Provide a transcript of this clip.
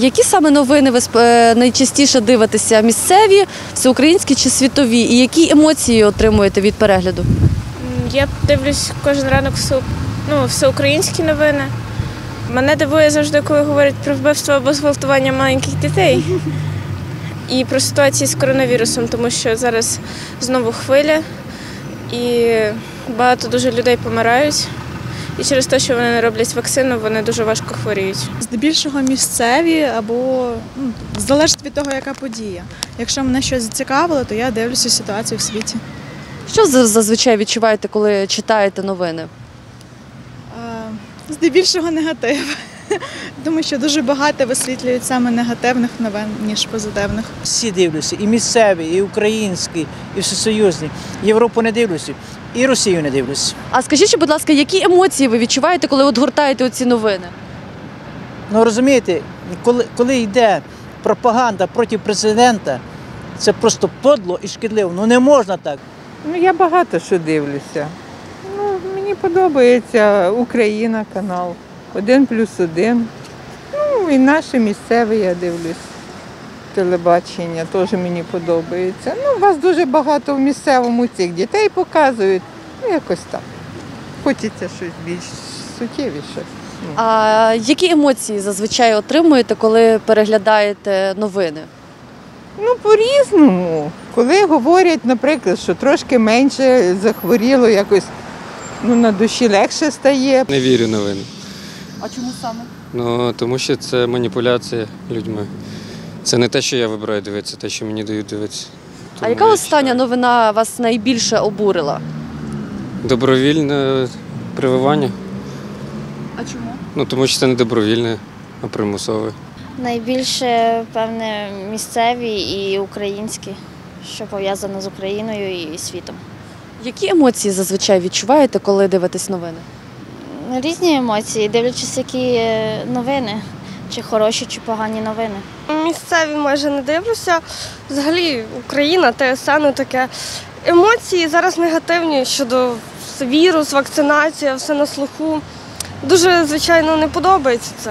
Які саме новини ви е, найчастіше дивитеся? Місцеві, всеукраїнські чи світові? І які емоції отримуєте від перегляду? Я дивлюсь кожен ранок ну, всеукраїнські новини. Мене дивує завжди, коли говорять про вбивство або зґвалтування маленьких дітей. І про ситуацію з коронавірусом, тому що зараз знову хвиля, і багато дуже людей помирають. І через те, що вони не роблять вакцину, вони дуже важко хворіють. Здебільшого місцеві або ну, залежить від того, яка подія. Якщо мене щось зацікавило, то я дивлюся ситуацію в світі. Що зазвичай відчуваєте, коли читаєте новини? Здебільшого негатив. Думаю, що дуже багато висвітлюють саме негативних новин, ніж позитивних. Всі дивлюся, і місцеві, і українські, і всесоюзні. Європу не дивлюся, і Росію не дивлюся. А скажіть, ще, будь ласка, які емоції ви відчуваєте, коли от гортаєте оці новини? Ну розумієте, коли, коли йде пропаганда проти президента, це просто подло і шкідливо. Ну не можна так. Ну, я багато що дивлюся. Ну, мені подобається Україна канал. Один плюс один. Ну, і наше місцеве я дивлюсь. Телебачення теж мені подобається. Ну, у вас дуже багато в місцевому цих дітей показують. Ну, якось так. Хочеться щось більш суттєвіше. А які емоції зазвичай отримуєте, коли переглядаєте новини? Ну, по-різному. Коли говорять, наприклад, що трошки менше захворіло, якось ну, на душі легше стає. Не вірю новини. А чому саме? Ну тому що це маніпуляція людьми. Це не те, що я вибираю дивитися, те, що мені дають дивитися. А яка я остання читаю. новина вас найбільше обурила? Добровільне прививання. А чому? Ну тому що це не добровільне, а примусове. Найбільше, певне, місцеві і українські, що пов'язано з Україною і світом. Які емоції зазвичай відчуваєте, коли дивитесь новини? Різні емоції, дивлячись, які новини, чи хороші, чи погані новини. Місцеві майже не дивлюся. Взагалі Україна, ТСН таке. Емоції зараз негативні щодо вірус, вакцинація, все на слуху. Дуже, звичайно, не подобається це.